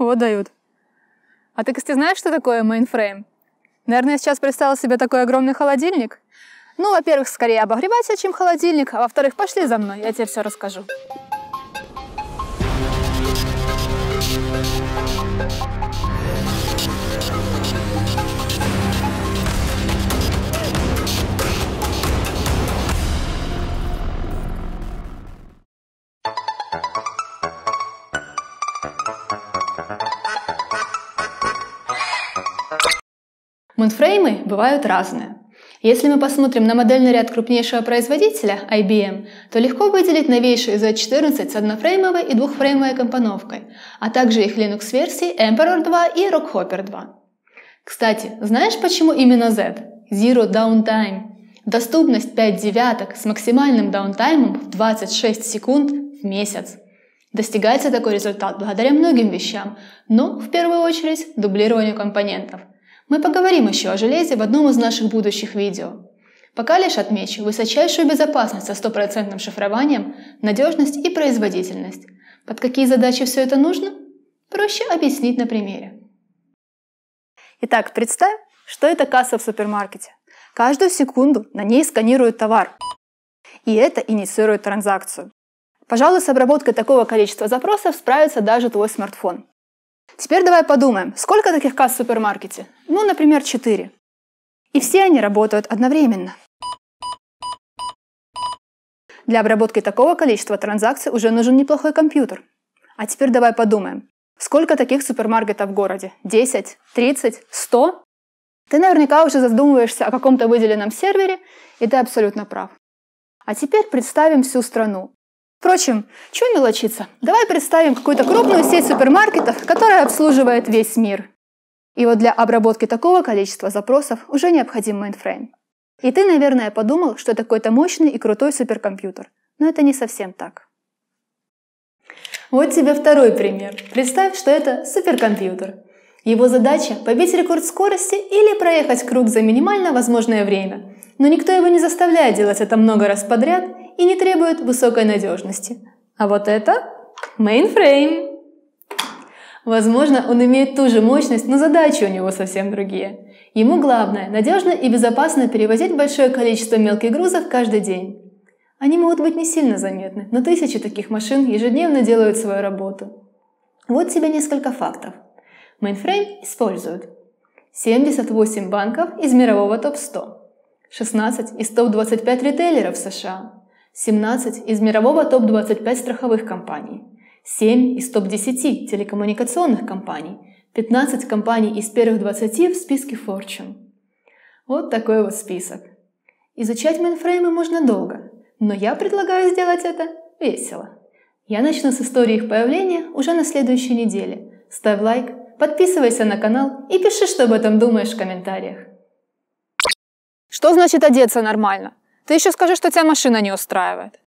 Вот дают. А ты, кстати, знаешь, что такое мейнфрейм? Наверное, я сейчас представила себе такой огромный холодильник. Ну, во-первых, скорее обогреватель, чем холодильник, а во-вторых, пошли за мной, я тебе все расскажу. Мунфреймы бывают разные. Если мы посмотрим на модельный ряд крупнейшего производителя IBM, то легко выделить новейшие Z14 с однофреймовой и двухфреймовой компоновкой, а также их Linux-версии Emperor 2 и Rockhopper 2. Кстати, знаешь почему именно Z? Zero Downtime. Доступность 5 девяток с максимальным даунтаймом в 26 секунд в месяц. Достигается такой результат благодаря многим вещам, но в первую очередь дублированию компонентов. Мы поговорим еще о железе в одном из наших будущих видео. Пока лишь отмечу высочайшую безопасность со стопроцентным шифрованием, надежность и производительность. Под какие задачи все это нужно? Проще объяснить на примере. Итак, представь, что это касса в супермаркете. Каждую секунду на ней сканируют товар. И это инициирует транзакцию. Пожалуй, с обработкой такого количества запросов справится даже твой смартфон. Теперь давай подумаем, сколько таких касс в супермаркете? Ну, например, 4. И все они работают одновременно. Для обработки такого количества транзакций уже нужен неплохой компьютер. А теперь давай подумаем, сколько таких супермаркетов в городе? 10? 30? 100? Ты наверняка уже задумываешься о каком-то выделенном сервере, и ты абсолютно прав. А теперь представим всю страну. Впрочем, чего мелочиться? Давай представим какую-то крупную сеть супермаркетов, которая обслуживает весь мир. И вот для обработки такого количества запросов уже необходим мейнфрейм. И ты, наверное, подумал, что это какой-то мощный и крутой суперкомпьютер. Но это не совсем так. Вот тебе второй пример. Представь, что это суперкомпьютер. Его задача – побить рекорд скорости или проехать круг за минимально возможное время. Но никто его не заставляет делать это много раз подряд и не требует высокой надежности. А вот это mainframe. Возможно, он имеет ту же мощность, но задачи у него совсем другие. Ему главное – надежно и безопасно перевозить большое количество мелких грузов каждый день. Они могут быть не сильно заметны, но тысячи таких машин ежедневно делают свою работу. Вот тебе несколько фактов. Mainframe используют 78 банков из мирового топ-100, 16 из топ-25 ритейлеров США, 17 из мирового топ-25 страховых компаний, 7 из топ-10 телекоммуникационных компаний, 15 компаний из первых 20 в списке Fortune. Вот такой вот список. Изучать мейнфреймы можно долго, но я предлагаю сделать это весело. Я начну с истории их появления уже на следующей неделе. Ставь лайк, подписывайся на канал и пиши, что об этом думаешь в комментариях. Что значит одеться нормально? Ты еще скажи, что тебя машина не устраивает.